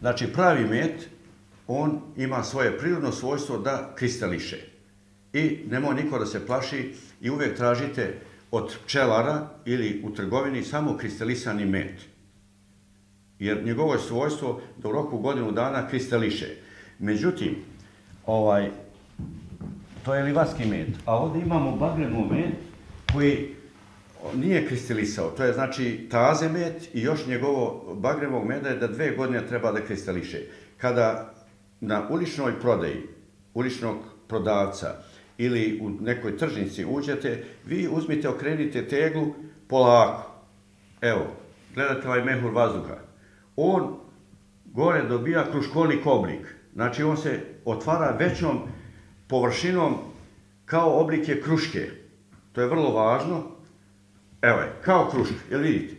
Znači, pravi med, on ima svoje prirodno svojstvo da kristališe. I nemoj niko da se plaši i uvijek tražite od pčelara ili u trgovini samo kristalisani med. Jer njegovo je svojstvo da u roku godinu dana kristališe. Međutim, ovaj, to je livatski med. A ovdje imamo bagremov med koji nije kristalisao. To je znači taze med i još njegovo bagremog meda je da dve godine treba da kristališe. Kada na uličnoj prodaji, uličnog prodavca ili u nekoj tržnici uđete, vi uzmite, okrenite teglu polako. Evo, gledate ovaj mehur vazduha. On gore dobija kruškonik oblik. Znači, on se otvara većom površinom kao oblike kruške. To je vrlo važno. Evo je, kao kruška, jel vidite?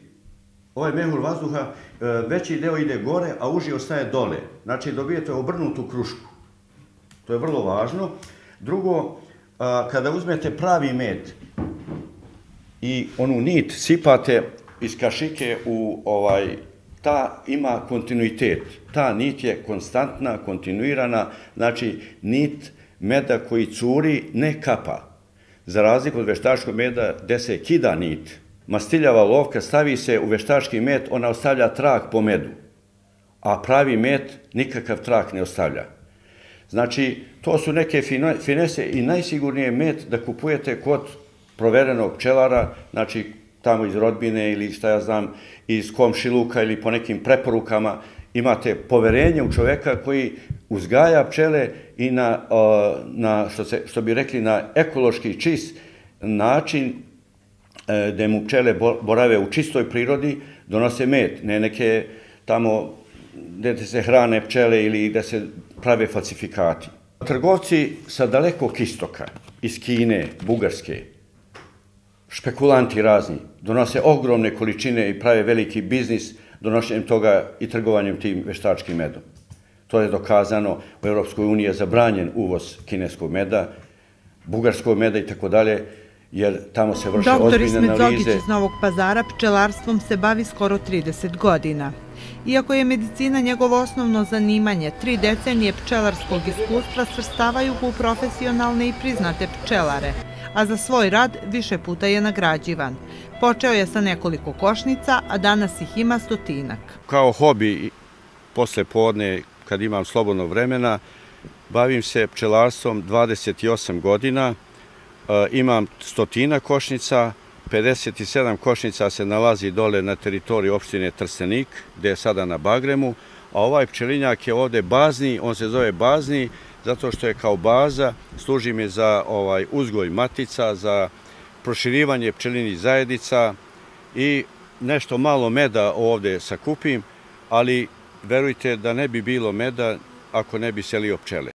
Ovaj mehur vazduha, e, veći deo ide gore, a uži ostaje dole. Znači, dobijete obrnutu krušku. To je vrlo važno. Drugo, e, kada uzmete pravi med i onu nit sipate iz kašike u ovaj ta ima kontinuitet. Ta nit je konstantna, kontinuirana, znači nit meda koji curi ne kapa. Za razliku od veštačkog meda gde se kida nit, mastiljava lovka stavi se u veštački med, ona ostavlja trak po medu. A pravi med nikakav trak ne ostavlja. Znači, to su neke finese i najsigurnije med da kupujete kod proverenog pčelara, znači tamo iz rodbine ili šta ja znam, iz komšiluka ili po nekim preporukama, imate poverenje u čoveka koji uzgaja pčele i na, na što, se, što bi rekli, na ekološki čist način e, da mu pčele borave u čistoj prirodi, donose med, ne neke tamo gde se hrane pčele ili da se prave falsifikati. Trgovci sa dalekog istoka, iz Kine, Bugarske, špekulanti razni, donose ogromne količine i prave veliki biznis donošenjem toga i trgovanjem tim veštačkim medom. To je dokazano, u Europskoj uniji je zabranjen uvoz kineskog meda, bugarskog meda i tako dalje, jer tamo se vrše ozbiljne analize. Doktor Ismet Zogić iz Novog pazara pčelarstvom se bavi skoro 30 godina. Iako je medicina njegovo osnovno zanimanje, tri decenije pčelarskog iskustva svrstavaju u profesionalne i priznate pčelare, a za svoj rad više puta je nagrađivan. Počeo je sa nekoliko košnica, a danas ih ima stotinak. Kao hobi, posle podne, kad imam slobodno vremena, bavim se pčelarstvom 28 godina, e, imam stotina košnica, 57 košnica se nalazi dole na teritoriji opštine Trstenik, gde je sada na Bagremu, a ovaj pčelinjak je ovde bazni, on se zove bazni, zato što je kao baza, služi mi za ovaj uzgoj matica, za proširivanje pčelinih zajednica i nešto malo meda ovde sakupim, ali verujte da ne bi bilo meda ako ne bi selio pčele.